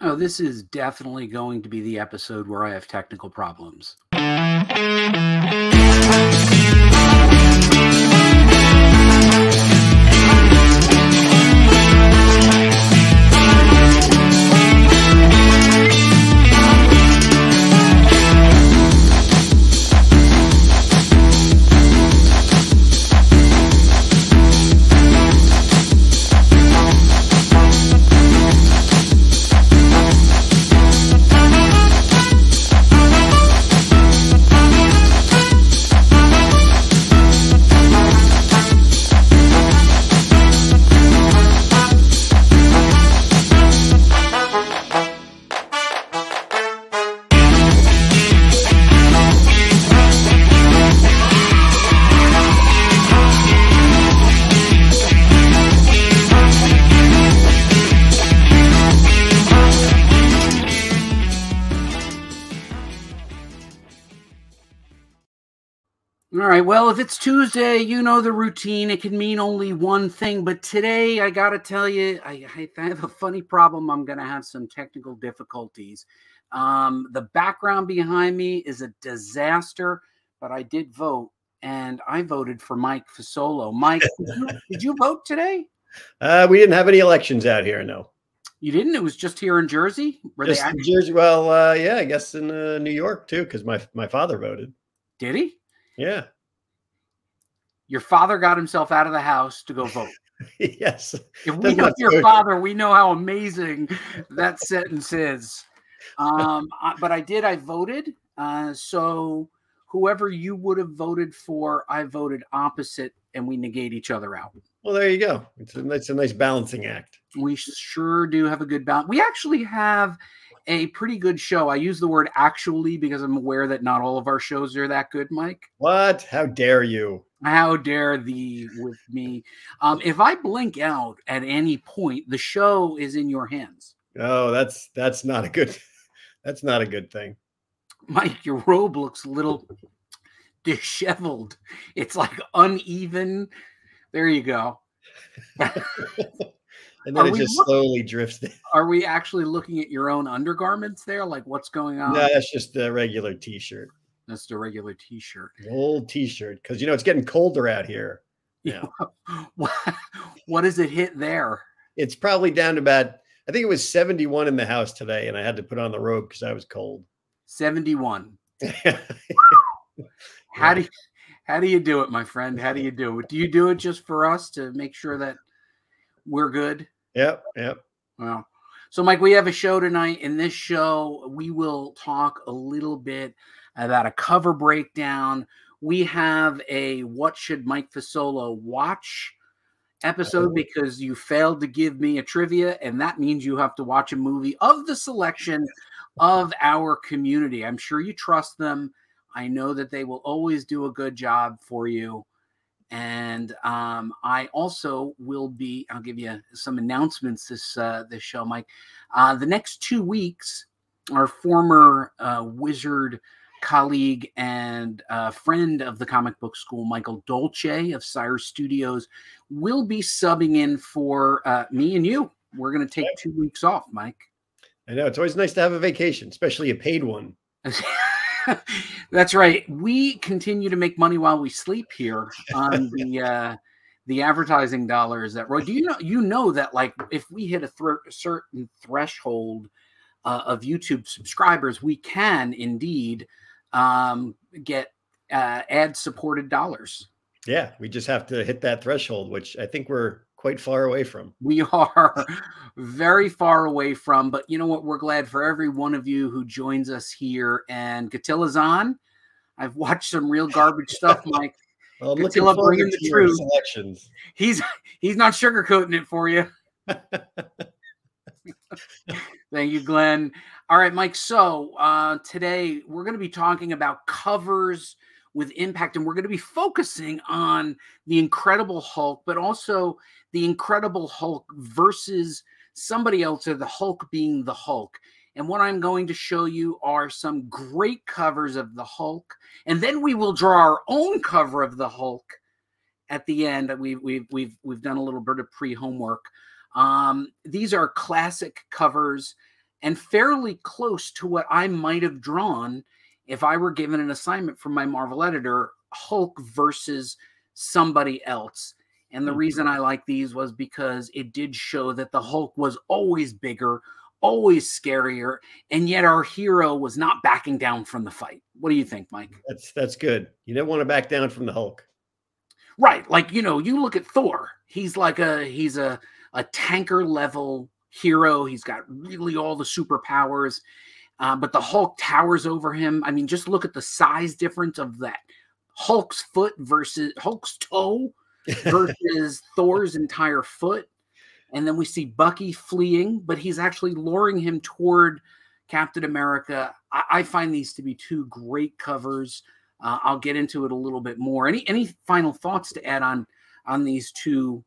Oh, this is definitely going to be the episode where I have technical problems. If it's Tuesday, you know the routine. It can mean only one thing. But today, I got to tell you, I, I, have a funny problem. I'm going to have some technical difficulties. Um, the background behind me is a disaster, but I did vote, and I voted for Mike Fasolo. Mike, did you, did you vote today? Uh, we didn't have any elections out here, no. You didn't? It was just here in Jersey? Were just they Jersey. Well, uh, yeah, I guess in uh, New York too, because my my father voted. Did he? Yeah. Your father got himself out of the house to go vote. yes. If we know your father, we know how amazing that sentence is. Um, but I did. I voted. Uh, so whoever you would have voted for, I voted opposite, and we negate each other out. Well, there you go. It's a, it's a nice balancing act. We sure do have a good balance. We actually have a pretty good show. I use the word actually because I'm aware that not all of our shows are that good, Mike. What? How dare you? How dare thee with me? Um, if I blink out at any point, the show is in your hands. Oh, that's that's not a good that's not a good thing. Mike, your robe looks a little disheveled. It's like uneven. There you go. and then are it just look- slowly drifts. Down. Are we actually looking at your own undergarments there? Like what's going on? No, that's just a regular t-shirt. That's the regular t-shirt. old t-shirt because you know it's getting colder out here. Yeah. what, what does it hit there? It's probably down to about I think it was 71 in the house today, and I had to put on the robe because I was cold. 71. how do you, how do you do it, my friend? How do you do it? Do you do it just for us to make sure that we're good? Yep, yep. Well, so Mike, we have a show tonight. In this show, we will talk a little bit about a cover breakdown. We have a what should Mike Fasolo watch episode oh. because you failed to give me a trivia, and that means you have to watch a movie of the selection of our community. I'm sure you trust them. I know that they will always do a good job for you. And um, I also will be. I'll give you some announcements this uh, this show, Mike. Uh, the next two weeks, our former uh, Wizard colleague and uh, friend of the comic book school, Michael Dolce of Sire Studios, will be subbing in for uh, me and you. We're going to take two weeks off, Mike. I know it's always nice to have a vacation, especially a paid one. That's right. We continue to make money while we sleep here on the uh, the advertising dollars that Roy. Do you know you know that like if we hit a, th- a certain threshold uh, of YouTube subscribers, we can indeed um, get uh, ad supported dollars. Yeah, we just have to hit that threshold, which I think we're quite far away from. We are very far away from, but you know what? We're glad for every one of you who joins us here. And Gatilla's on. I've watched some real garbage stuff, Mike. well, I'm looking forward to the truth. He's he's not sugarcoating it for you. Thank you, Glenn. All right, Mike. So uh, today we're going to be talking about covers with impact, and we're going to be focusing on the Incredible Hulk, but also the Incredible Hulk versus somebody else, or the Hulk being the Hulk. And what I'm going to show you are some great covers of the Hulk, and then we will draw our own cover of the Hulk at the end. We've we've we've we've done a little bit of pre homework. Um, these are classic covers and fairly close to what I might have drawn if I were given an assignment from my Marvel editor Hulk versus somebody else. And the mm-hmm. reason I like these was because it did show that the Hulk was always bigger, always scarier, and yet our hero was not backing down from the fight. What do you think, Mike? That's that's good. You don't want to back down from the Hulk. Right. Like, you know, you look at Thor. He's like a he's a a tanker level hero. He's got really all the superpowers. Uh, but the Hulk towers over him. I mean, just look at the size difference of that Hulk's foot versus Hulk's toe versus Thor's entire foot. And then we see Bucky fleeing, but he's actually luring him toward Captain America. I, I find these to be two great covers. Uh, I'll get into it a little bit more. Any any final thoughts to add on on these two?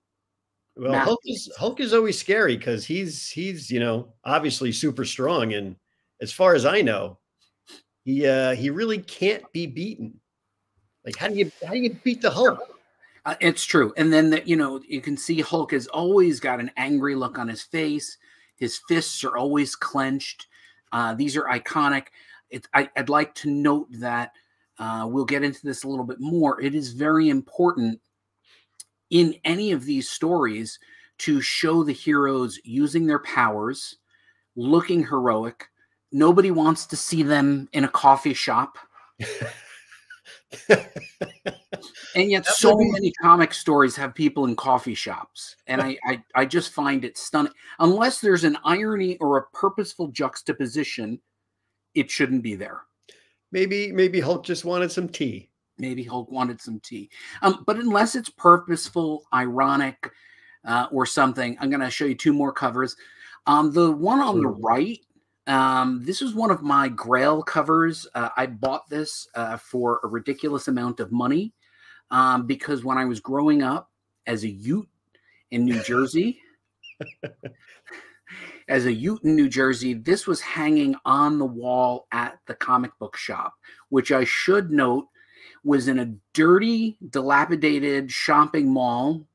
Well, Hulk is Hulk is always scary because he's he's you know obviously super strong, and as far as I know, he uh, he really can't be beaten. Like, how do you how do you beat the Hulk? Uh, it's true, and then that you know you can see Hulk has always got an angry look on his face. His fists are always clenched. Uh, these are iconic. It, I, would like to note that uh, we'll get into this a little bit more. It is very important in any of these stories to show the heroes using their powers, looking heroic. Nobody wants to see them in a coffee shop. and yet so many comic stories have people in coffee shops and I, I i just find it stunning unless there's an irony or a purposeful juxtaposition it shouldn't be there maybe maybe hulk just wanted some tea maybe hulk wanted some tea. Um, but unless it's purposeful ironic uh, or something i'm going to show you two more covers. Um, the one on the right um, this is one of my Grail covers. Uh, I bought this uh, for a ridiculous amount of money um, because when I was growing up as a Ute in New Jersey, as a Ute in New Jersey, this was hanging on the wall at the comic book shop, which I should note was in a dirty, dilapidated shopping mall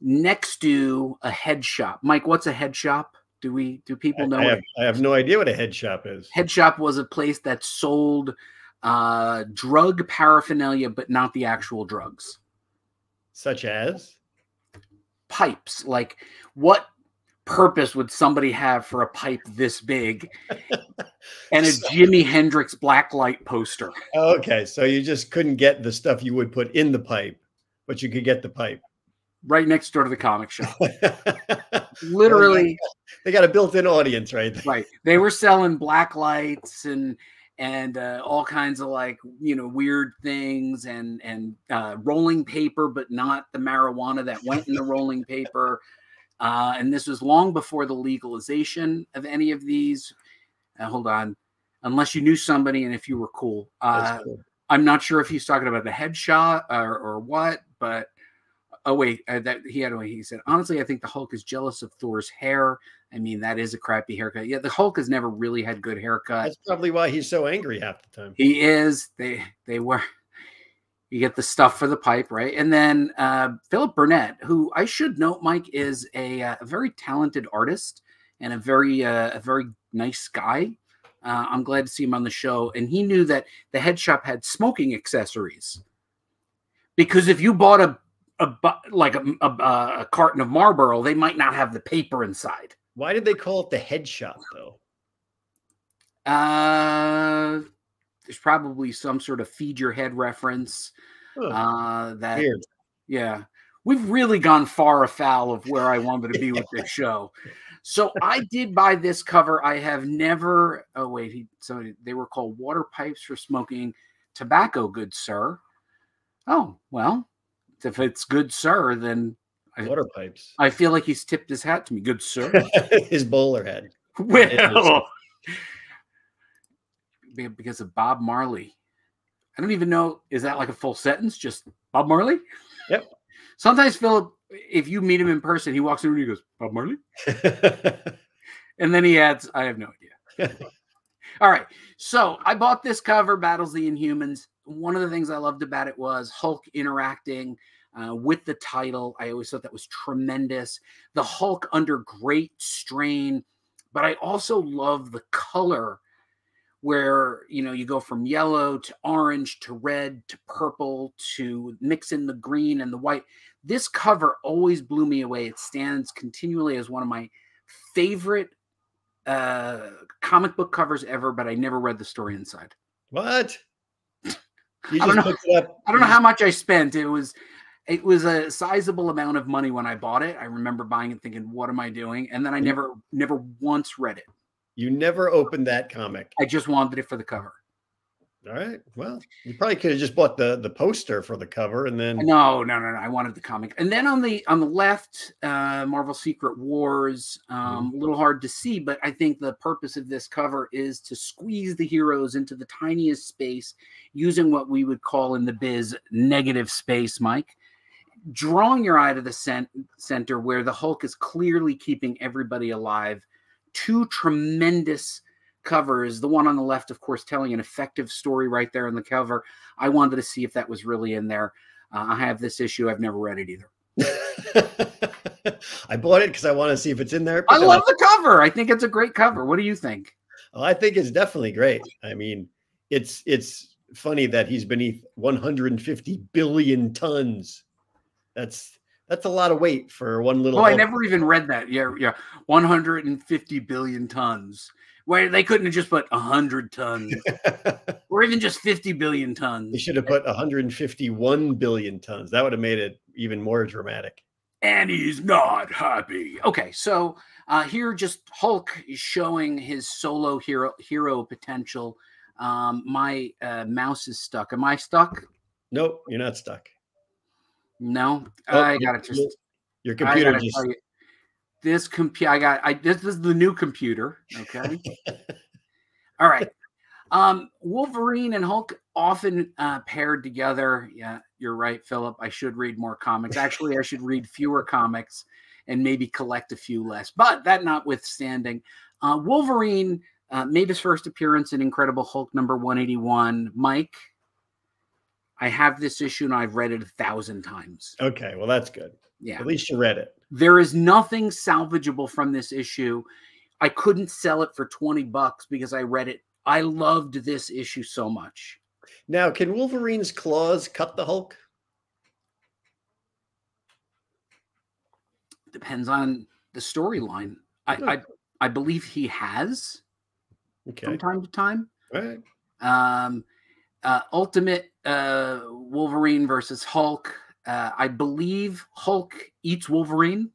next to a head shop. Mike, what's a head shop? Do we? Do people know? I have, I have no idea what a head shop is. Head shop was a place that sold uh, drug paraphernalia, but not the actual drugs. Such as pipes. Like, what purpose would somebody have for a pipe this big and a so, Jimi Hendrix blacklight poster? Okay, so you just couldn't get the stuff you would put in the pipe, but you could get the pipe right next door to the comic shop. Literally, they got a built-in audience, right? There. Right. They were selling black lights and and uh, all kinds of like you know weird things and and uh, rolling paper, but not the marijuana that went in the rolling paper. Uh, and this was long before the legalization of any of these. Uh, hold on, unless you knew somebody and if you were cool. Uh, cool. I'm not sure if he's talking about the headshot or, or what, but Oh wait, uh, that he had. He said, honestly, I think the Hulk is jealous of Thor's hair. I mean, that is a crappy haircut. Yeah, the Hulk has never really had good haircut. That's probably why he's so angry half the time. He is. They they were. You get the stuff for the pipe, right? And then uh, Philip Burnett, who I should note, Mike, is a, uh, a very talented artist and a very uh, a very nice guy. Uh, I'm glad to see him on the show. And he knew that the head shop had smoking accessories because if you bought a a like a, a, a, carton of Marlboro, they might not have the paper inside. Why did they call it the head shop though? Uh, there's probably some sort of feed your head reference. Uh, that Weird. yeah, we've really gone far afoul of where I wanted to be with this show. So I did buy this cover. I have never. Oh wait, he, so they were called water pipes for smoking tobacco, good sir. Oh well, if it's good sir, then water I, pipes. I feel like he's tipped his hat to me, good sir. his bowler head. Well, because of Bob Marley. I don't even know. Is that like a full sentence? Just Bob Marley? Yep. Sometimes Philip, if you meet him in person, he walks in and he goes, Bob Marley? and then he adds, I have no idea. All right. So I bought this cover, Battles the Inhumans one of the things I loved about it was Hulk interacting uh, with the title. I always thought that was tremendous. The Hulk under great strain, but I also love the color where you know you go from yellow to orange to red to purple to mix in the green and the white. This cover always blew me away. It stands continually as one of my favorite uh comic book covers ever but i never read the story inside. What? I don't, know, I don't know how much i spent. It was it was a sizable amount of money when i bought it. I remember buying it thinking what am i doing? And then i never never once read it you never opened that comic. I just wanted it for the cover. All right. Well, you probably could have just bought the the poster for the cover and then No, no, no, no. I wanted the comic. And then on the on the left, uh Marvel Secret Wars, um mm-hmm. a little hard to see, but I think the purpose of this cover is to squeeze the heroes into the tiniest space using what we would call in the biz negative space, Mike. Drawing your eye to the cent- center where the Hulk is clearly keeping everybody alive two tremendous covers. The one on the left, of course, telling an effective story right there on the cover. I wanted to see if that was really in there. Uh, I have this issue. I've never read it either. I bought it because I want to see if it's in there. I love the cover. I think it's a great cover. What do you think? Well, I think it's definitely great. I mean, it's it's funny that he's beneath 150 billion tons. That's that's a lot of weight for one little. Oh, I never even read that. Yeah, yeah, 150 billion tons. Where they couldn't have just put 100 tons, or even just 50 billion tons. They should have put 151 billion tons. That would have made it even more dramatic. And he's not happy. Okay, so uh, here, just Hulk is showing his solo hero hero potential. Um, my uh, mouse is stuck. Am I stuck? Nope, you're not stuck. No, oh, I got it. Just your computer just. You, this computer, I got. I this is the new computer. Okay. All right. Um, Wolverine and Hulk often uh, paired together. Yeah, you're right, Philip. I should read more comics. Actually, I should read fewer comics and maybe collect a few less. But that notwithstanding, uh, Wolverine uh, made his first appearance in Incredible Hulk number 181. Mike, I have this issue and I've read it a thousand times. Okay, well that's good. Yeah. At least you read it. There is nothing salvageable from this issue. I couldn't sell it for 20 bucks because I read it. I loved this issue so much. Now, can Wolverine's claws cut the Hulk? Depends on the storyline. I, I I believe he has okay. from time to time. All right. Um uh, Ultimate uh, Wolverine versus Hulk. Uh, I believe Hulk eats Wolverine.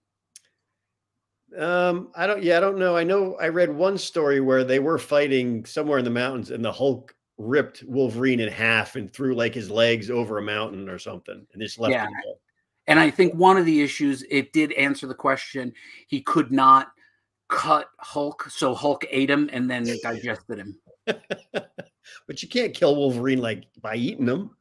Um, I don't. Yeah, I don't know. I know. I read one story where they were fighting somewhere in the mountains, and the Hulk ripped Wolverine in half and threw like his legs over a mountain or something, and just left yeah. him. And I think one of the issues it did answer the question. He could not cut Hulk, so Hulk ate him and then digested him. but you can't kill Wolverine like by eating them.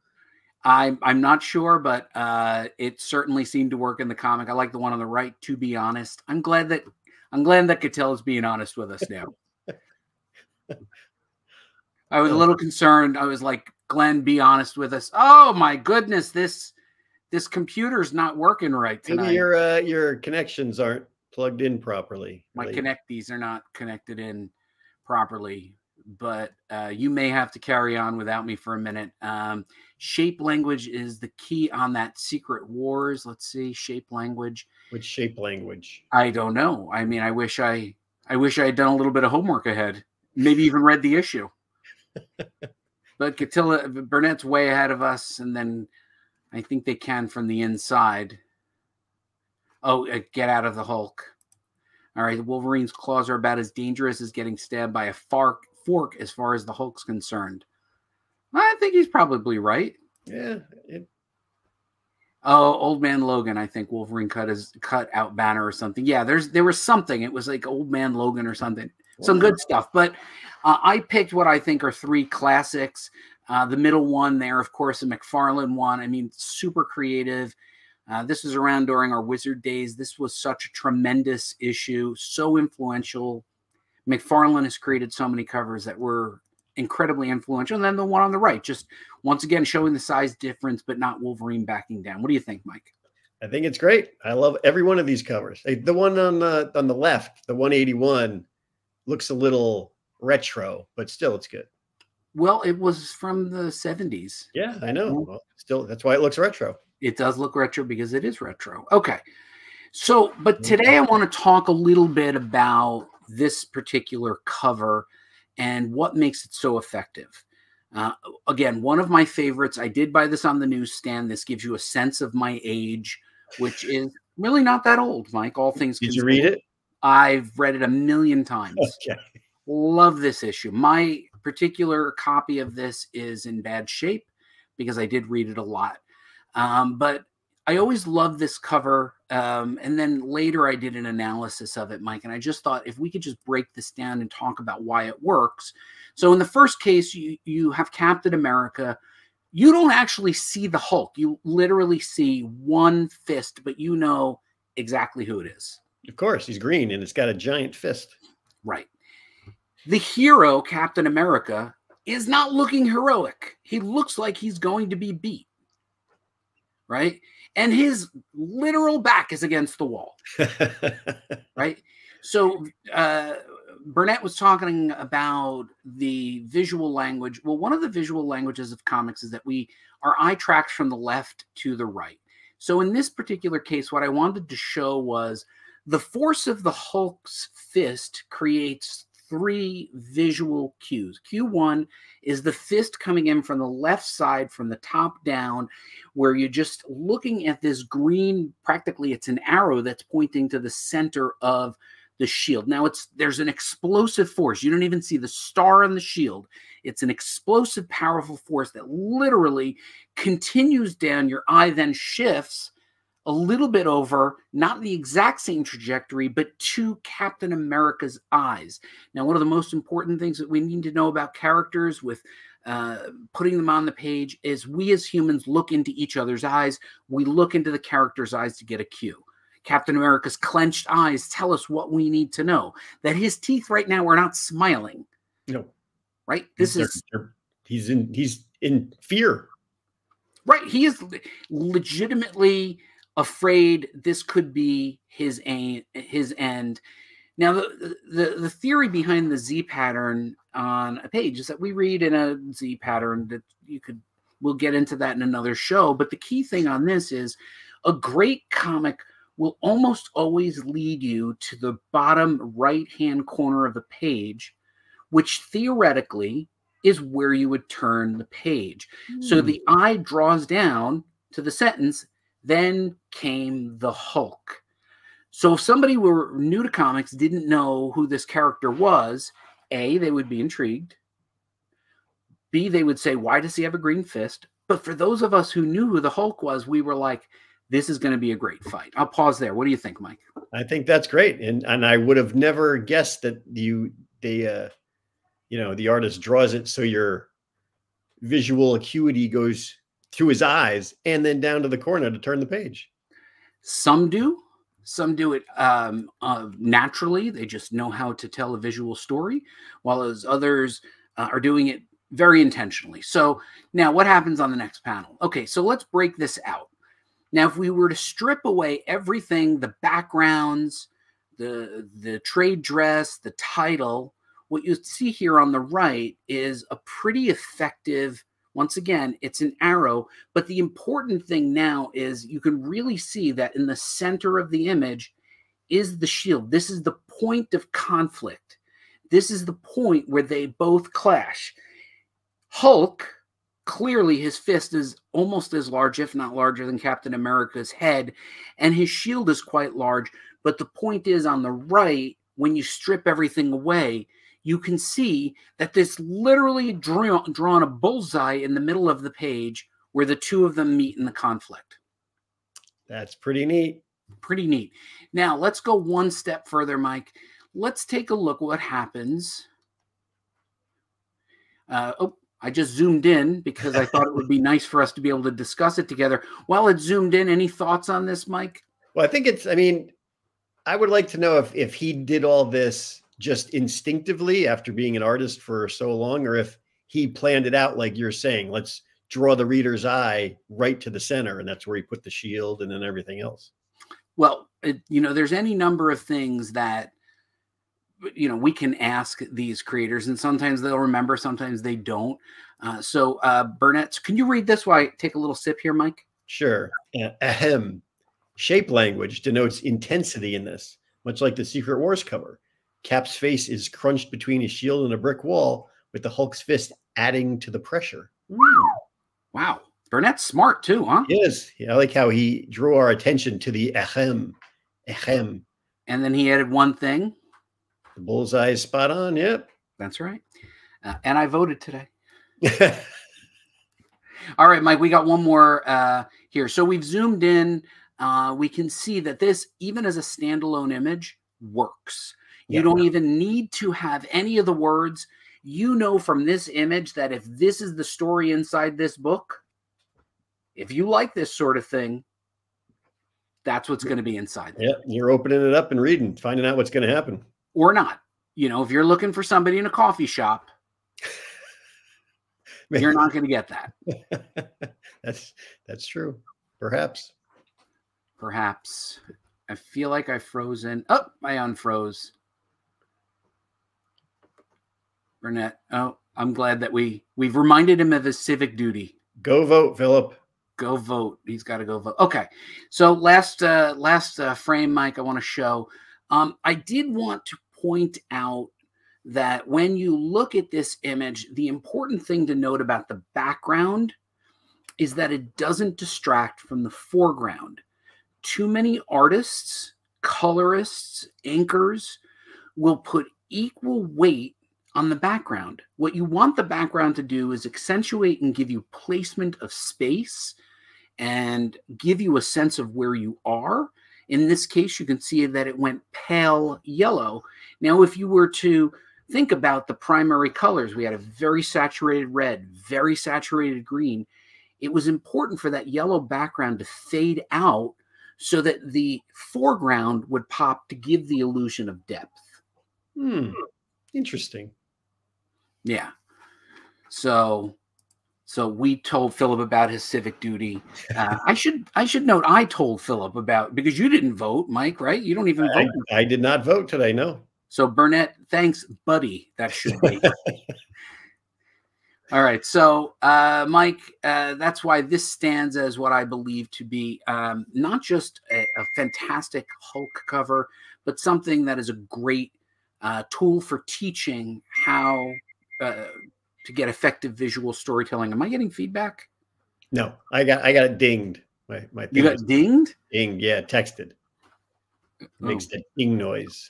I'm I'm not sure, but uh, it certainly seemed to work in the comic. I like the one on the right. To be honest, I'm glad that I'm glad that Cattell is being honest with us now. I was a little concerned. I was like, Glenn, be honest with us. Oh my goodness, this this computer's not working right tonight. Maybe your uh, your connections aren't plugged in properly. My like, connect these are not connected in properly but uh, you may have to carry on without me for a minute. Um, shape language is the key on that Secret Wars. Let's see, shape language. Which shape language? I don't know. I mean, I wish I, I wish I had done a little bit of homework ahead. Maybe even read the issue. but Catilla Burnett's way ahead of us, and then I think they can from the inside. Oh, uh, get out of the Hulk. All right, Wolverine's claws are about as dangerous as getting stabbed by a fark fork as far as the Hulk's concerned. I think he's probably right. Yeah. It... Oh, old man Logan. I think Wolverine cut his cut out banner or something. Yeah, there's there was something. It was like old man Logan or something. Some good stuff. But uh, I picked what I think are three classics. Uh, the middle one there, of course, a McFarlane one. I mean, super creative. Uh, this was around during our Wizard days. This was such a tremendous issue, so influential McFarlane has created so many covers that were incredibly influential. And then the one on the right, just once again showing the size difference, but not Wolverine backing down. What do you think, Mike? I think it's great. I love every one of these covers. The one on the on the left, the 181, looks a little retro, but still it's good. Well, it was from the 70s. Yeah, I know. Mm-hmm. Well, still, that's why it looks retro. It does look retro because it is retro. Okay. So, but mm-hmm. today I want to talk a little bit about this particular cover and what makes it so effective. Uh, again, one of my favorites. I did buy this on the newsstand. This gives you a sense of my age, which is really not that old, Mike. All things. Did considered. you read it? I've read it a million times. Okay. Love this issue. My particular copy of this is in bad shape because I did read it a lot. Um, but I always loved this cover. Um, and then later I did an analysis of it, Mike. And I just thought if we could just break this down and talk about why it works. So in the first case, you, you have Captain America. You don't actually see the Hulk. You literally see one fist, but you know exactly who it is. Of course, he's green and it's got a giant fist. Right. The hero, Captain America, is not looking heroic. He looks like he's going to be beat. Right? And his literal back is against the wall. right? So uh Burnett was talking about the visual language. Well, one of the visual languages of comics is that we our eye tracks from the left to the right. So in this particular case, what I wanted to show was the force of the Hulk's fist creates three visual cues. Q1 is the fist coming in from the left side, from the top down, where you're just looking at this green, practically it's an arrow that's pointing to the center of the shield. Now it's there's an explosive force. You don't even see the star on the shield. It's an explosive, powerful force that literally continues down. Your eye then shifts a little bit over, not the exact same trajectory, but to Captain America's eyes. Now, one of the most important things that we need to know about characters with uh, putting them on the page is we as humans look into each other's eyes. We look into the character's eyes to get a cue. Captain America's clenched eyes tell us what we need to know. That his teeth right now are not smiling. No. Right? This they're, is they're, he's in he's in fear. Right. He is legitimately afraid this could be his aim, his end. Now, the, the, the theory behind the Z pattern on a page is that we read in a Z pattern that you could, we'll get into that in another show. But the key thing on this is a great comic will almost always lead you to the bottom right hand corner of the page, which theoretically is where you would turn the page. Mm. So hmm. the eye draws down to the sentence then came the Hulk. So if somebody were new to comics, didn't know who this character was, A, they would be intrigued. B, they would say, why does he have a green fist? But for those of us who knew who the Hulk was, we were like, this is going to be a great fight. I'll pause there. What do you think, Mike? I think that's great. And and I would have never guessed that you they uh you know, the artist draws it so your visual acuity goes through his eyes and then down to the corner to turn the page. Some do. Some do it um, uh, naturally. They just know how to tell a visual story, while as others uh, are doing it very intentionally. So now what happens on the next panel? Okay, so let's break this out. Now, if we were to strip away everything, the backgrounds, the the trade dress, the title, what you see here on the right is a pretty effective once again, it's an arrow, but the important thing now is you can really see that in the center of the image is the shield. This is the point of conflict. This is the point where they both clash. Hulk, clearly his fist is almost as large, if not larger, than Captain America's head, and his shield is quite large. But the point is on the right, when you strip everything away, you can see that this literally draw, drawn a bullseye in the middle of the page where the two of them meet in the conflict. That's pretty neat. Pretty neat. Now, let's go one step further, Mike. Let's take a look what happens. Uh, oh, I just zoomed in because I thought it would be nice for us to be able to discuss it together. While it zoomed in, any thoughts on this, Mike? Well, I think it's, I mean, I would like to know if if he did all this just instinctively after being an artist for so long, or if he planned it out like you're saying, let's draw the reader's eye right to the center, and that's where he put the shield and then everything else. Well, it, you know, there's any number of things that you know we can ask these creators, and sometimes they'll remember, sometimes they don't. Uh, so, uh, Burnett, can you read this while I take a little sip here, Mike? Sure. ahem. Shape language denotes intensity in this, much like the Secret Wars cover. Cap's face is crunched between his shield and a brick wall, with the Hulk's fist adding to the pressure. Wow. Wow. Burnett's smart too, huh? Yes. Yeah, I like how he drew our attention to the ahem. Ahem. And then he added one thing. The bullseye is spot on. Yep. That's right. Uh, and I voted today. All right, Mike, we got one more uh, here. So we've zoomed in. Uh, we can see that this, even as a standalone image, works. You yeah. don't even need to have any of the words. You know from this image that if this is the story inside this book, if you like this sort of thing, that's what's going to be inside. Yeah, you're opening it up and reading, finding out what's going to happen. Or not. You know, if you're looking for somebody in a coffee shop, you're not going to get that. that's that's true. Perhaps. Perhaps. I feel like I've frozen. Oh, I unfroze. Burnett. Oh, I'm glad that we we've reminded him of his civic duty. Go vote, Philip. Go vote. He's got to go vote. Okay. So last uh last uh, frame, Mike, I want to show. Um, I did want to point out that when you look at this image, the important thing to note about the background is that it doesn't distract from the foreground. Too many artists, colorists, anchors will put equal weight on the background. What you want the background to do is accentuate and give you placement of space and give you a sense of where you are. In this case, you can see that it went pale yellow. Now, if you were to think about the primary colors, we had a very saturated red, very saturated green. It was important for that yellow background to fade out so that the foreground would pop to give the illusion of depth. Hmm. Interesting. Yeah. So so we told Philip about his civic duty. Uh, I should I should note I told Philip about because you didn't vote, Mike, right? You don't even I, vote. I did not vote today, no. So Burnett, thanks, buddy. That should be. All right. So, uh, Mike, uh, that's why this stands as what I believe to be um, not just a, a, fantastic Hulk cover, but something that is a great uh, tool for teaching how uh, to get effective visual storytelling. Am I getting feedback? No, I got I got it dinged. My my you got dinged. Dinged, yeah, texted. It makes oh. the ding noise.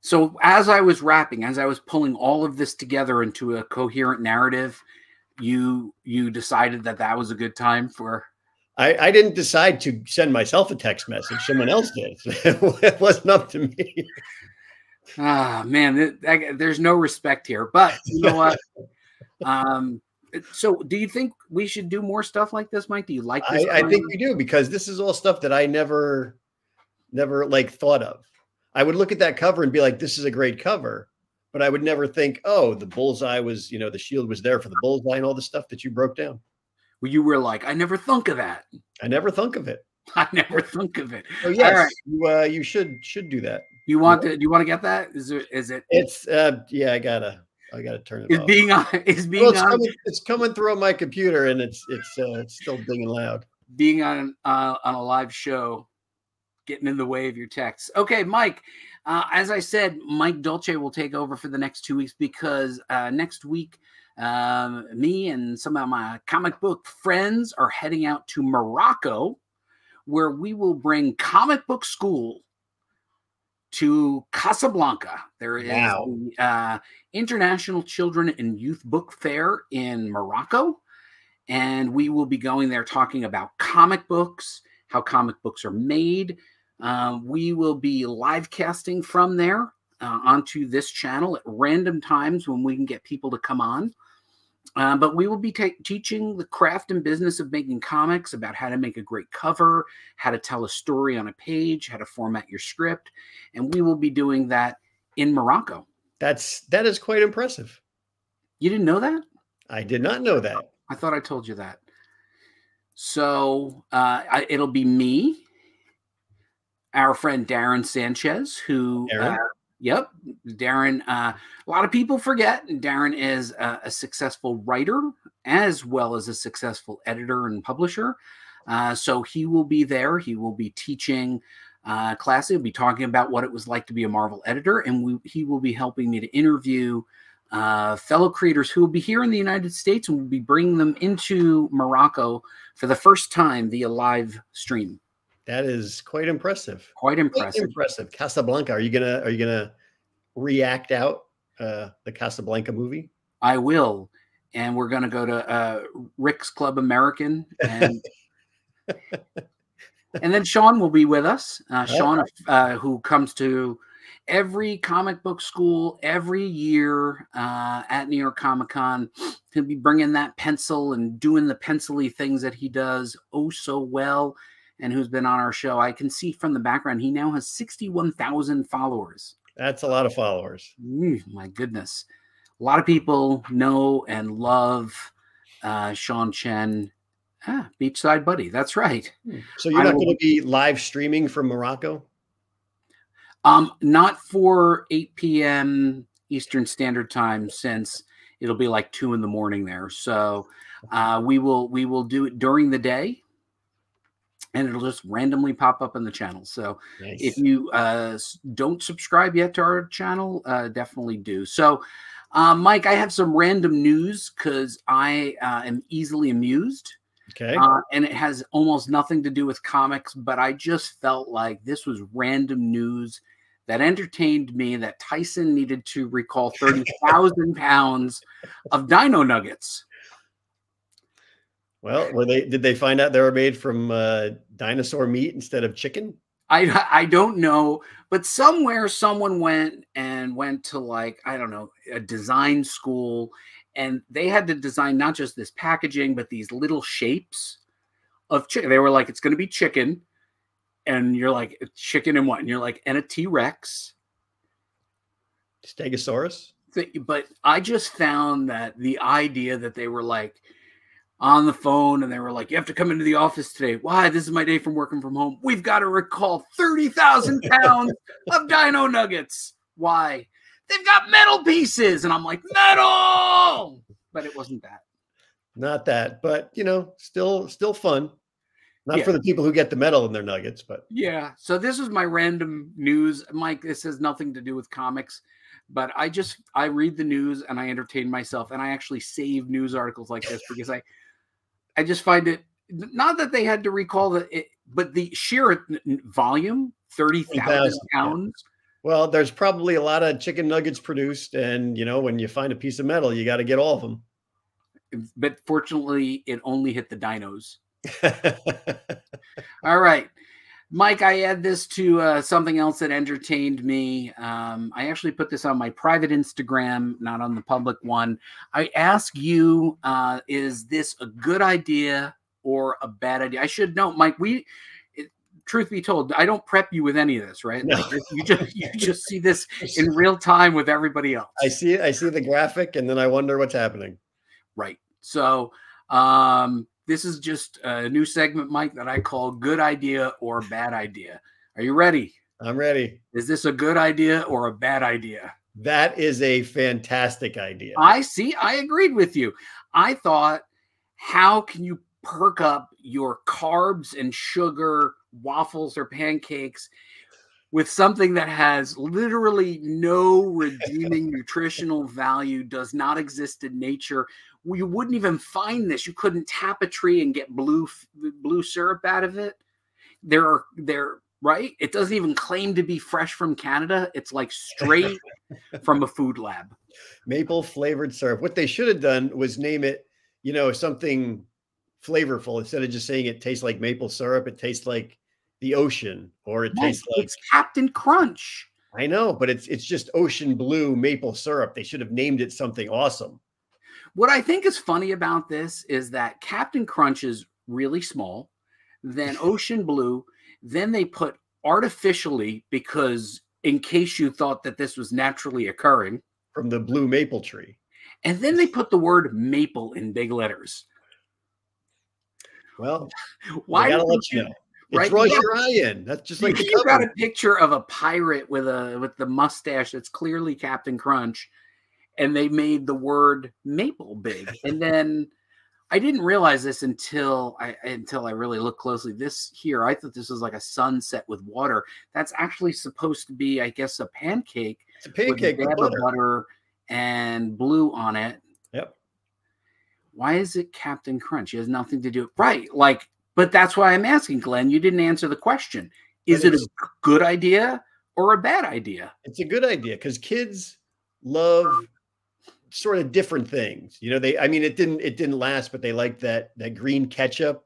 So as I was wrapping, as I was pulling all of this together into a coherent narrative, you you decided that that was a good time for. I, I didn't decide to send myself a text message. Someone else did. it wasn't up to me. Ah, man, I, there's no respect here. But you know what? um, so, do you think we should do more stuff like this, Mike? Do you like this? I, I think we do because this is all stuff that I never, never like thought of. I would look at that cover and be like, "This is a great cover," but I would never think, "Oh, the bullseye was, you know, the shield was there for the bullseye and all the stuff that you broke down." Well, you were like, "I never thunk of that." I never thunk of it. I never thunk of it. Oh yes, right. you uh, you should should do that. You want to? Do you want to get that? Is it? Is it? It's uh, yeah. I gotta. I gotta turn it. Is off. being on? Is being well, it's on? Coming, it's coming through on my computer, and it's it's uh, it's still dinging loud. Being on uh, on a live show, getting in the way of your texts. Okay, Mike. Uh, as I said, Mike Dolce will take over for the next two weeks because uh, next week, um, me and some of my comic book friends are heading out to Morocco, where we will bring comic book school to Casablanca. There is wow. the uh, International Children and Youth Book Fair in Morocco. And we will be going there talking about comic books, how comic books are made. Uh, we will be live casting from there uh, onto this channel at random times when we can get people to come on. Uh, but we will be teaching the craft and business of making comics about how to make a great cover, how to tell a story on a page, how to format your script, and we will be doing that in Morocco. That's that is quite impressive. You didn't know that? I did not know that. I thought I told you that. So uh, I, it'll be me, our friend Darren Sanchez, who uh, Yep, Darren. Uh, a lot of people forget Darren is a, a, successful writer as well as a successful editor and publisher. Uh, so he will be there. He will be teaching uh, classes. He'll be talking about what it was like to be a Marvel editor, and we, he will be helping me to interview uh, fellow creators who will be here in the United States and will be bringing them into Morocco for the first time via live stream. That is quite impressive. Quite impressive. Quite impressive. Casablanca. Are you gonna Are you gonna react out uh, the Casablanca movie? I will, and we're gonna go to uh, Rick's Club American and. and then Sean will be with us. Uh, Sean, uh, who comes to every comic book school every year uh, at New York Comic Con. He'll be bringing that pencil and doing the pencily things that he does oh so well, and who's been on our show. I can see from the background he now has sixty-one thousand followers. That's a lot of followers. my goodness, a lot of people know and love uh, Sean Chen. Ah, Beachside Buddy. That's right. Hmm. So you're not going to be live streaming from Morocco? Um, not for 8 p.m. Eastern Standard Time, since it'll be like two in the morning there. So uh, we will we will do it during the day, and it'll just randomly pop up in the channel. So nice. if you uh, don't subscribe yet to our channel, uh, definitely do. So. Uh, Mike, I have some random news because I uh, am easily amused. Okay. Uh, and it has almost nothing to do with comics, but I just felt like this was random news that entertained me that Tyson needed to recall 30,000 pounds of dino nuggets. Well, were they did they find out they were made from uh, dinosaur meat instead of chicken? I I don't know, but somewhere someone went and went to like I don't know a design school, and they had to design not just this packaging but these little shapes of chicken. They were like, it's going to be chicken, and you're like chicken and what? And you're like, and a T Rex, Stegosaurus. But I just found that the idea that they were like on the phone and they were like, "You have to come into the office today." Why? This is my day from working from home. We've got to recall thirty thousand pounds of Dino Nuggets. Why? They've got metal pieces, and I'm like, metal. But it wasn't that. Not that, but you know, still, still fun. Not yeah. for the people who get the medal in their nuggets, but yeah. So this is my random news, Mike. This has nothing to do with comics, but I just I read the news and I entertain myself, and I actually save news articles like this because I I just find it not that they had to recall that, it, but the sheer volume thirty thousand pounds. Well, there's probably a lot of chicken nuggets produced, and you know when you find a piece of metal, you got to get all of them. But fortunately, it only hit the dinos. All right. Mike, I add this to uh, something else that entertained me. Um, I actually put this on my private Instagram, not on the public one. I ask you, uh, is this a good idea or a bad idea? I should know, Mike. We, it, truth be told, I don't prep you with any of this, right? No. Like, you just you just see this in real time with everybody else. I see. I see the graphic, and then I wonder what's happening. Right. So, um, this is just a new segment, Mike, that I call good idea or bad idea. Are you ready? I'm ready. Is this a good idea or a bad idea? That is a fantastic idea. I see. I agreed with you. I thought, how can you perk up your carbs and sugar waffles or pancakes with something that has literally no redeeming nutritional value, does not exist in nature, you wouldn't even find this. You couldn't tap a tree and get blue blue syrup out of it. There are there right. It doesn't even claim to be fresh from Canada. It's like straight from a food lab. Maple flavored syrup. What they should have done was name it, you know, something flavorful instead of just saying it tastes like maple syrup. It tastes like the ocean, or it tastes like it's Captain Crunch. I know, but it's it's just ocean blue maple syrup. They should have named it something awesome. What I think is funny about this is that Captain Crunch is really small, then Ocean Blue, then they put artificially because in case you thought that this was naturally occurring from the blue maple tree. And then they put the word maple in big letters. Well, why do, you, know. It right? draws your eye in. That's just like you got a picture of a pirate with a with the mustache that's clearly Captain Crunch, and they made the word maple big. And then I didn't realize this until I until I really looked closely. This here, I thought this was like a sunset with water. That's actually supposed to be, I guess, a pancake. It's a pancake with, with butter. butter and blue on it. Yep. Why is it Captain Crunch? It has nothing to do right. Like but that's why I'm asking, Glenn. You didn't answer the question. Is it a good idea or a bad idea? It's a good idea because kids love sort of different things. You know, they I mean it didn't it didn't last, but they like that that green ketchup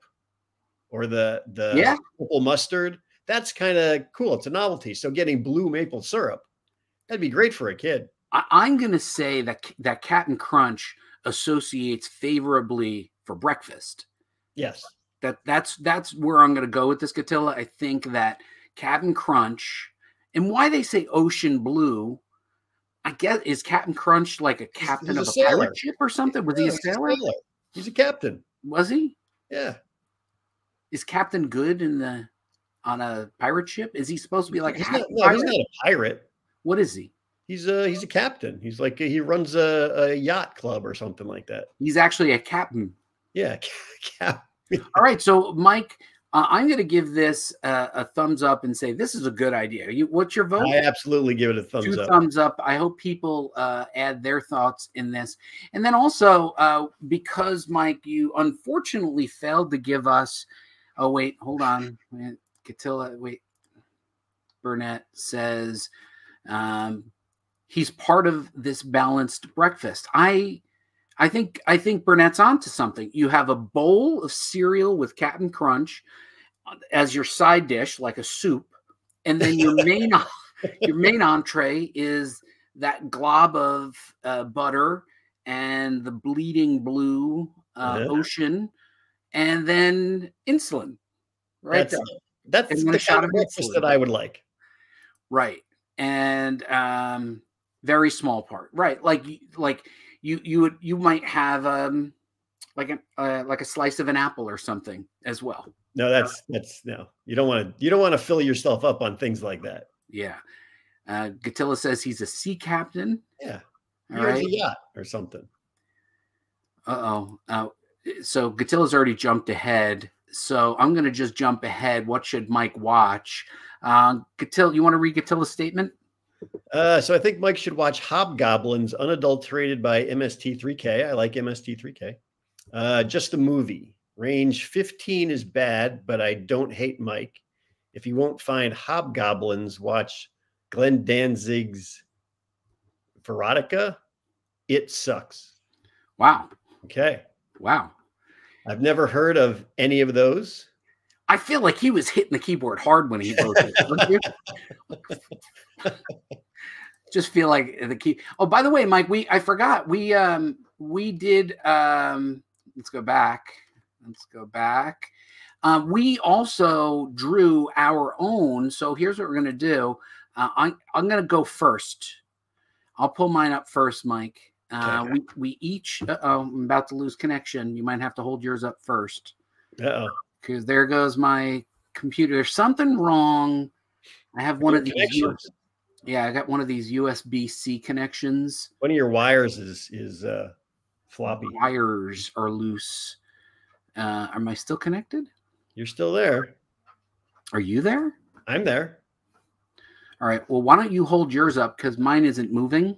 or the the yeah. purple mustard. That's kind of cool. It's a novelty. So getting blue maple syrup, that'd be great for a kid. I, am gonna say that that Captain Crunch associates favorably for breakfast. Yes that that's that's where I'm going to go with this Catilla. I think that Captain Crunch and why they say Ocean Blue. I guess is Captain Crunch like a captain he's, he's of a, a pirate ship or something? Was yeah, he a sailor? sailor? He's a captain. Was he? Yeah. Is Captain Good in the on a pirate ship? Is he supposed to be like? He's not, no, he's not a pirate. What is he? He's a he's a captain. He's like he runs a, a yacht club or something like that. He's actually a captain. Yeah, cap All right, so Mike, uh, I'm going to give this uh, a thumbs up and say this is a good idea. You, what's your vote? I absolutely give it a thumbs Two up. thumbs up. I hope people uh, add their thoughts in this, and then also uh, because Mike, you unfortunately failed to give us. Oh wait, hold on, Catilla. Wait, Burnett says um, he's part of this balanced breakfast. I I think I think Burnett's onto something. You have a bowl of cereal with Captain Crunch uh, as your side dish, like a soup, and then your main your main entree is that glob of uh, butter and the bleeding blue uh, yeah. ocean, and then insulin. Right, that's, that's the kind of breakfast that I would like. Right, and um, very small part. Right, like like you you would you might have um like a uh, like a slice of an apple or something as well. No, that's that's no. You don't want to you don't want to fill yourself up on things like that. Yeah. Uh Gatilla says he's a sea captain. Yeah. All right. a yacht or something. Uh-oh. Uh, so Gatilla's already jumped ahead. So I'm going to just jump ahead. What should Mike watch? Uh, Gatilla, you want to read Gatilla's statement? Uh, so I think Mike should watch Hobgoblins unadulterated by MST3K. I like MST3K. Uh, just the movie. Range 15 is bad, but I don't hate Mike. If you won't find Hobgoblins, watch Glenn Danzig's Verotika. It sucks. Wow. Okay. Wow. I've never heard of any of those. I feel like he was hitting the keyboard hard when he wrote it. Just feel like the key. Oh, by the way, Mike, we I forgot we um we did um let's go back. Let's go back. Um, we also drew our own. So here's what we're gonna do. Uh, I'm I'm gonna go first. I'll pull mine up first, Mike. Uh, okay. We we each. oh, I'm about to lose connection. You might have to hold yours up first. oh. Because there goes my computer. There's something wrong. I have one of these. Yeah, I got one of these USB C connections. One of your wires is is uh, floppy. Wires are loose. Uh, am I still connected? You're still there. Are you there? I'm there. All right. Well, why don't you hold yours up because mine isn't moving.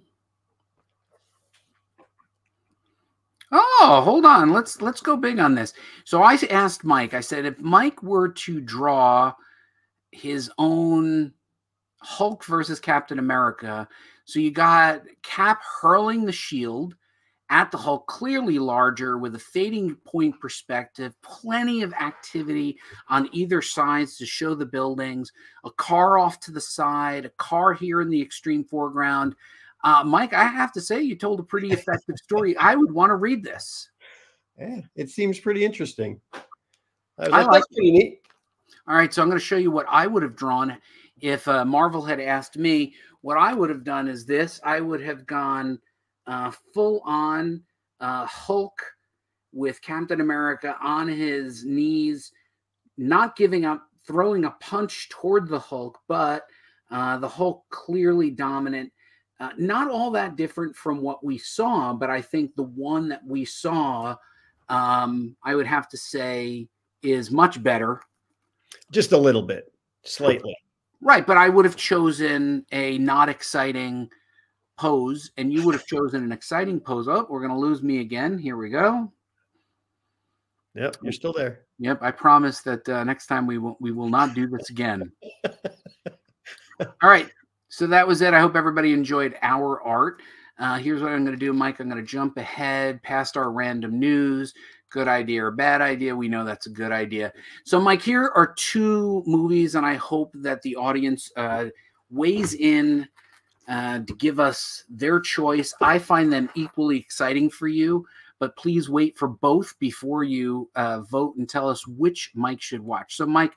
Oh, hold on. Let's let's go big on this. So I asked Mike. I said if Mike were to draw his own Hulk versus Captain America. So you got Cap hurling the shield at the Hulk, clearly larger with a fading point perspective, plenty of activity on either sides to show the buildings, a car off to the side, a car here in the extreme foreground. Uh, Mike, I have to say, you told a pretty effective story. I would want to read this. Yeah, it seems pretty interesting. I, I like pretty neat. All right, so I'm going to show you what I would have drawn if uh, Marvel had asked me, what I would have done is this I would have gone uh, full on uh, Hulk with Captain America on his knees, not giving up throwing a punch toward the Hulk, but uh, the Hulk clearly dominant. Uh, not all that different from what we saw, but I think the one that we saw, um, I would have to say, is much better. Just a little bit, slightly. Right, but I would have chosen a not exciting pose, and you would have chosen an exciting pose. Oh, we're going to lose me again. Here we go. Yep, you're still there. Yep, I promise that uh, next time we will we will not do this again. All right, so that was it. I hope everybody enjoyed our art. Uh, here's what I'm going to do, Mike. I'm going to jump ahead past our random news. Good idea or bad idea? We know that's a good idea. So, Mike, here are two movies, and I hope that the audience uh, weighs in uh, to give us their choice. I find them equally exciting for you, but please wait for both before you uh, vote and tell us which Mike should watch. So, Mike,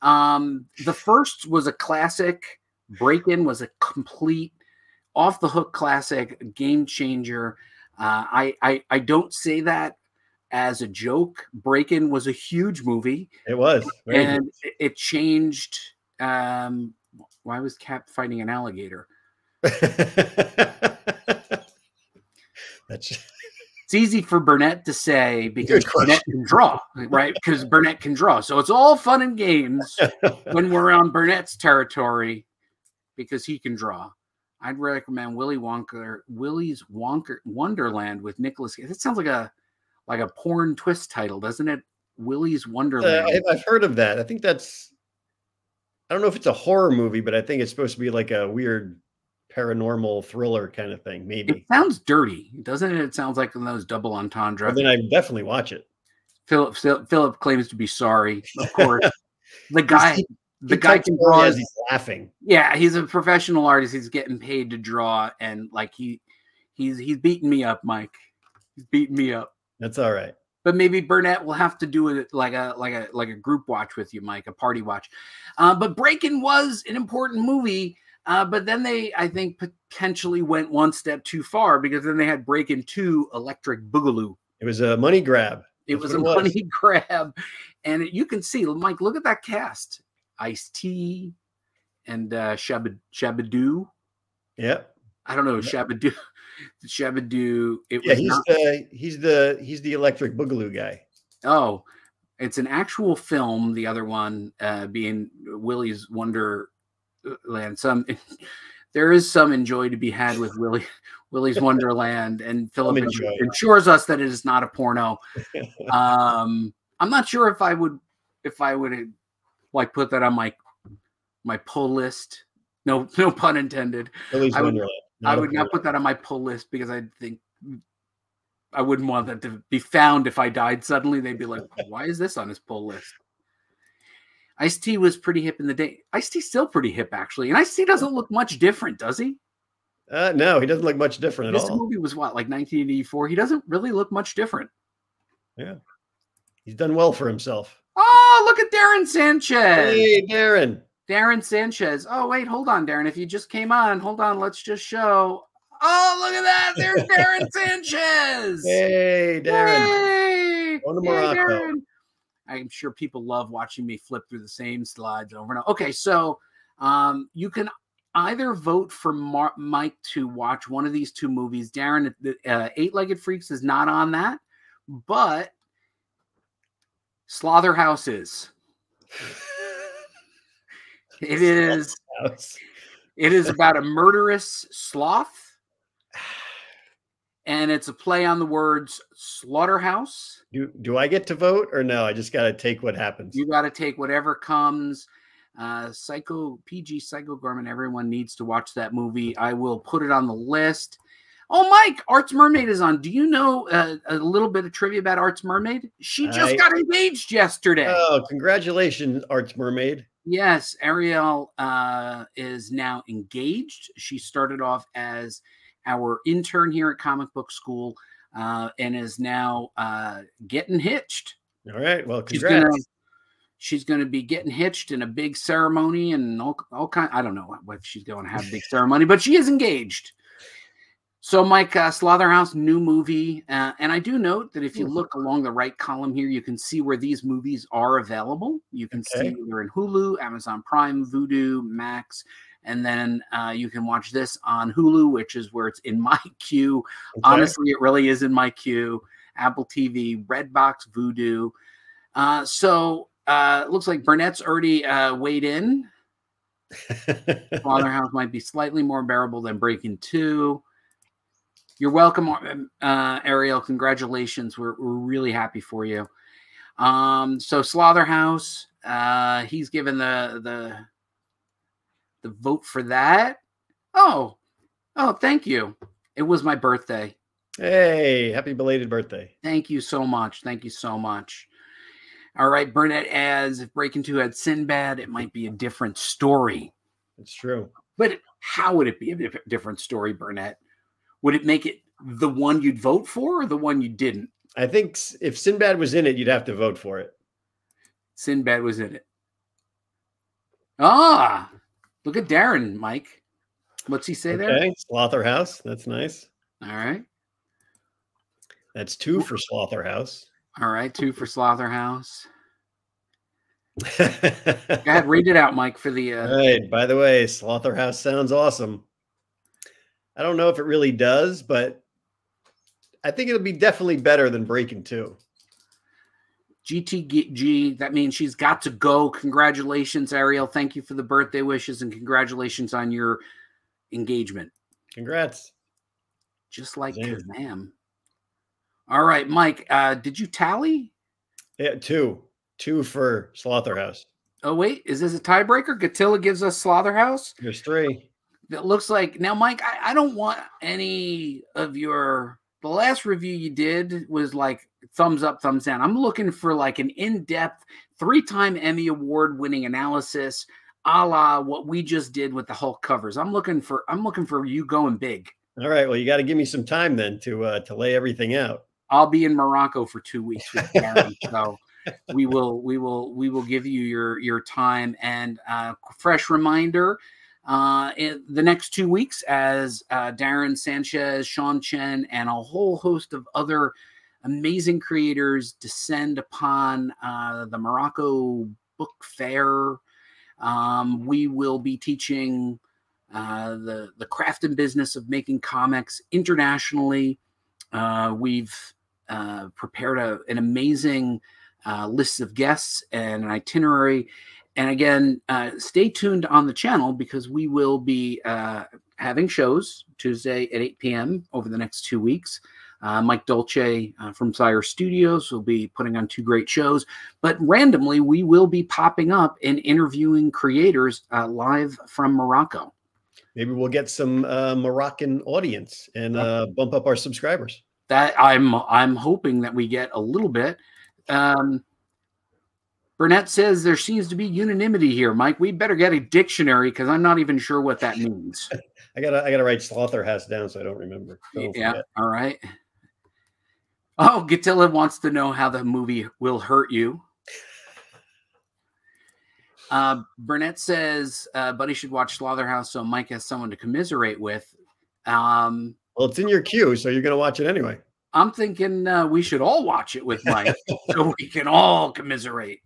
um, the first was a classic. Breakin' was a complete off the hook classic, game changer. Uh, I, I I don't say that as a joke. Breakin' was a huge movie. It was, and huge. it changed. Um, why was Cap fighting an alligator? That's it's easy for Burnett to say because Burnett can draw, right? Because Burnett can draw. So it's all fun and games when we're on Burnett's territory because he can draw. I'd recommend Willy Wonka, Willy's Wonka Wonderland with Nicholas. It sounds like a like a porn twist title, doesn't it? Willy's Wonderland. Uh, I've heard of that. I think that's. I don't know if it's a horror movie, but I think it's supposed to be like a weird paranormal thriller kind of thing. Maybe it sounds dirty, doesn't it? It sounds like one of those double entendre. Well, then I definitely watch it. Philip Philip claims to be sorry. Of course, the guy. He, the guy can draw as he's laughing. Yeah, he's a professional artist. He's getting paid to draw, and like he, he's he's beating me up, Mike. He's beating me up. That's all right. But maybe Burnett will have to do it like a like a like a group watch with you, Mike, a party watch. Uh, but Breakin' was an important movie uh, but then they, I think, potentially went one step too far because then they had Breakin' 2 Electric Boogaloo. It was a money grab. It was a it money grab. And you can see, Mike, look at that cast Ice T and uh, Shabba, Shabba-Doo. Yep. I don't know, Shabba-Doo. Shabba-Doo. It yeah, he's, not... the, he's, the, he's the Electric Boogaloo guy. Oh, it's an actual film. The other one uh, being Willy's Wonderland. Some there is some enjoy to be had with Willy Willy's Wonderland, and Philip ensures us that it is not a porno. Um, I'm not sure if I would if I would like put that on my my pull list. No, no pun intended. Willy's I would. I would not put that on my pull list because I think I wouldn't want that to be found if I died suddenly. They'd be like, "Why is this on his pull list?" Ice T was pretty hip in the day. Ice T still pretty hip actually, and Ice T doesn't look much different, does he? Uh, no, he doesn't look much different this at all. This movie was what, like 1984? He doesn't really look much different. Yeah, he's done well for himself. Oh, look at Darren Sanchez. Hey, Darren. Darren Sanchez. Oh, wait, hold on, Darren. If you just came on, hold on. Let's just show. Oh, look at that. There's Darren Sanchez. Hey, Darren. Hey. Going Morocco. Hey, Darren. I'm sure people love watching me flip through the same slides over and over. Okay, so um, you can either vote for Mar- Mike to watch one of these two movies. Darren, uh, Eight Legged Freaks is not on that, but Slotherhouse is. it is. It is about a murderous sloth and it's a play on the words slaughterhouse. Do do I get to vote or no? I just got to take what happens. You got to take whatever comes. Uh, Psycho PG Psycho Goreman. Everyone needs to watch that movie. I will put it on the list. Oh, Mike, Arts Mermaid is on. Do you know uh, a little bit of trivia about Arts Mermaid? She just I, got engaged yesterday. Oh, congratulations, Arts Mermaid. Yes, Ariel uh, is now engaged. She started off as our intern here at Comic Book School, uh, and is now uh, getting hitched. All right. Well, congrats. She's going to be getting hitched in a big ceremony and all, all kind. I don't know what she's going to have a big ceremony, but she is engaged. So, Mike, uh, Slotherhouse, new movie. Uh, and I do note that if you look along the right column here, you can see where these movies are available. You can okay. see they're in Hulu, Amazon Prime, Vudu, Max. And then uh, you can watch this on Hulu, which is where it's in my queue. Okay. Honestly, it really is in my queue. Apple TV, Redbox, Vudu. Uh, so uh, looks like Burnett's already uh, weighed in. Slotherhouse might be slightly more bearable than Breakin' Two. You're welcome, uh, Ariel. Congratulations. We're, we're really happy for you. Um, so Slotherhouse, uh, he's given the the the vote for that. Oh, oh, thank you. It was my birthday. Hey, happy belated birthday. Thank you so much. Thank you so much. All right, Burnett adds if Breakin' Two had Sinbad, it might be a different story. It's true. But how would it be a different story, Burnett? Would it make it the one you'd vote for or the one you didn't? I think if Sinbad was in it, you'd have to vote for it. Sinbad was in it. Ah, look at Darren, Mike. What's he say okay. there? Slotherhouse. That's nice. All right. That's two for Slotherhouse. All right, two for Slotherhouse. Go ahead, read it out, Mike, for the. Uh... All right. By the way, Slotherhouse sounds awesome. I don't know if it really does, but I think it'll be definitely better than Breakin' Two. GTG, that means she's got to go. Congratulations, Ariel. Thank you for the birthday wishes and congratulations on your engagement. Congrats. Just like Kazam. All right, Mike, uh, did you tally? Yeah, two. Two for Slotherhouse. Oh, wait, is this a tiebreaker? Gatilla gives us Slotherhouse? There's three that looks like now, Mike. I, I don't want any of your. The last review you did was like thumbs up, thumbs down. I'm looking for like an in-depth, three-time Emmy award-winning analysis, a la what we just did with the Hulk covers. I'm looking for. I'm looking for you going big. All right. Well, you got to give me some time then to uh, to lay everything out. I'll be in Morocco for two weeks with Karen, so we will we will we will give you your your time and uh, fresh reminder uh, in the next two weeks as uh, Darren Sanchez, Sean Chen, and a whole host of other amazing creators descend upon uh, the Morocco Book Fair. Um, we will be teaching uh, the the craft and business of making comics internationally. Uh, we've uh, prepared a, an amazing list of guests and an itinerary and again, uh, stay tuned on the channel because we will be uh, having shows Tuesday at 8 p.m. over the next two weeks. Uh, Mike Dolce uh, from Sire Studios will be putting on two great shows, but randomly we will be popping up and interviewing creators uh, live from Morocco. Maybe we'll get some uh, Moroccan audience and bump up our subscribers. That I'm I'm hoping that we get a little bit. Um, Burnett says there seems to be unanimity here. Mike, we better get a dictionary because I'm not even sure what that means. I gotta I gotta write Slotherhouse down so I don't remember. Don't yeah. Forget. All right. Oh, Gatilla wants to know how the movie will hurt you. Uh, Burnett says uh, Buddy should watch Slotherhouse so Mike has someone to commiserate with. Um, well, it's in your queue, so you're going to watch it anyway. I'm thinking uh, we should all watch it with Mike so we can all commiserate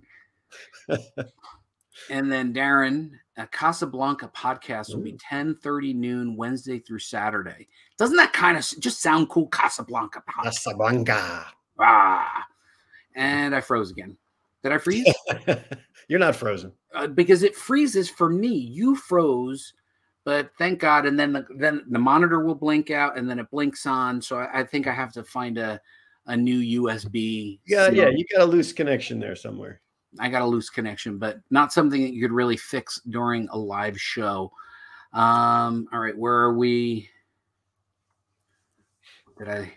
and then Darren, a Casablanca podcast will be 10 30 noon Wednesday through Saturday. Doesn't that kind of just sound cool? Casablanca podcast. Casablanca. Ah. And I froze again. Did I freeze? You're not frozen. Uh, because it freezes for me. You froze, but thank God. And then the, then the monitor will blink out and then it blinks on. So I, I think I have to find a, a new USB. Yeah, yeah, you got a loose connection there somewhere. I got a loose connection, but not something that you could really fix during a live show. Um, all right, where are we? Did I?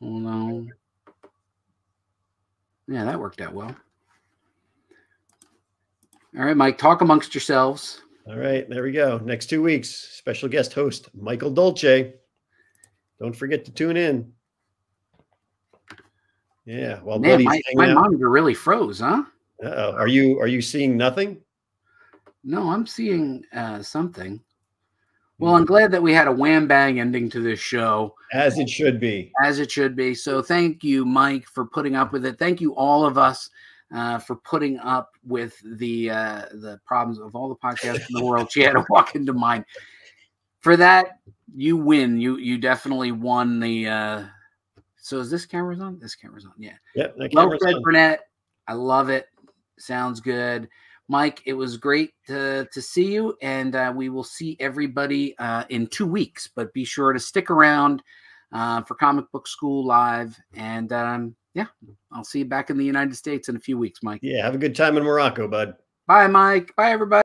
Hold on. Yeah, that worked out well. All right, Mike, talk amongst yourselves. All right, there we go. Next two weeks, special guest host Michael Dolce. Don't forget to tune in. Yeah. Well, Man, my, my monitor really froze, huh? Uh-oh. Are you are you seeing nothing? No, I'm seeing uh, something. Well, I'm glad that we had a wham bang ending to this show. As it should be. As it should be. So thank you, Mike, for putting up with it. Thank you, all of us, uh, for putting up with the uh, the problems of all the podcasts in the world. She had to walk into mine. For that, you win. You you definitely won the. Uh, so is this camera's on? This camera's on. Yeah. Yep. Well said, Burnett. I love it. Sounds good. Mike, it was great to, to see you, and uh, we will see everybody uh, in two weeks. But be sure to stick around uh, for Comic Book School Live. And um, yeah, I'll see you back in the United States in a few weeks, Mike. Yeah, have a good time in Morocco, bud. Bye, Mike. Bye, everybody.